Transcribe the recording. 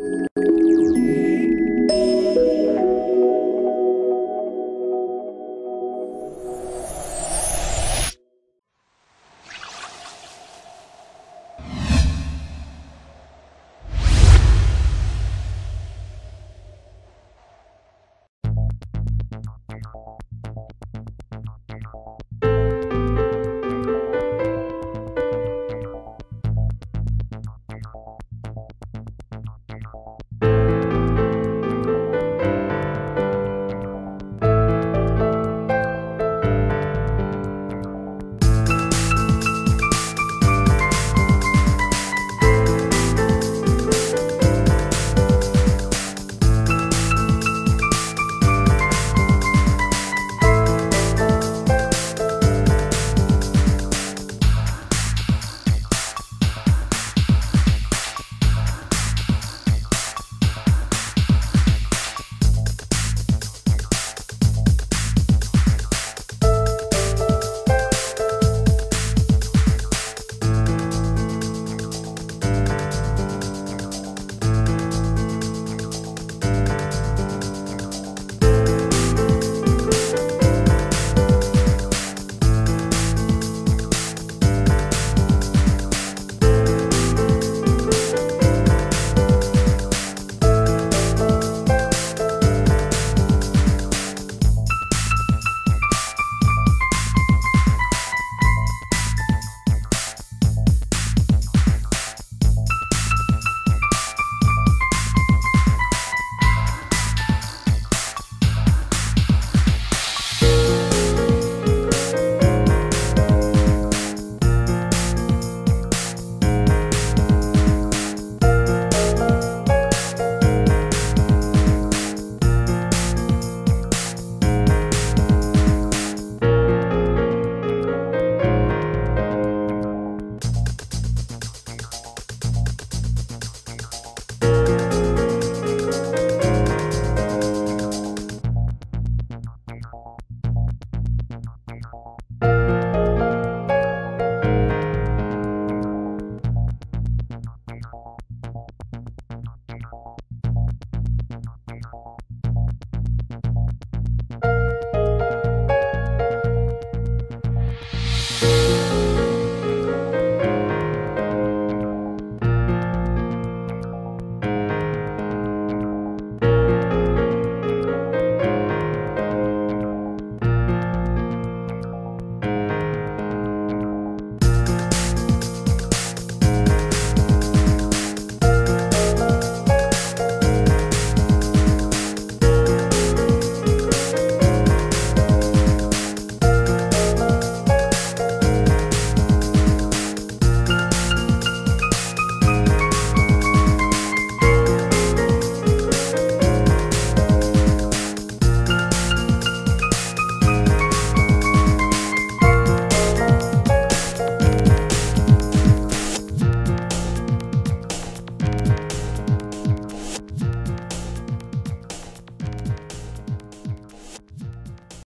Música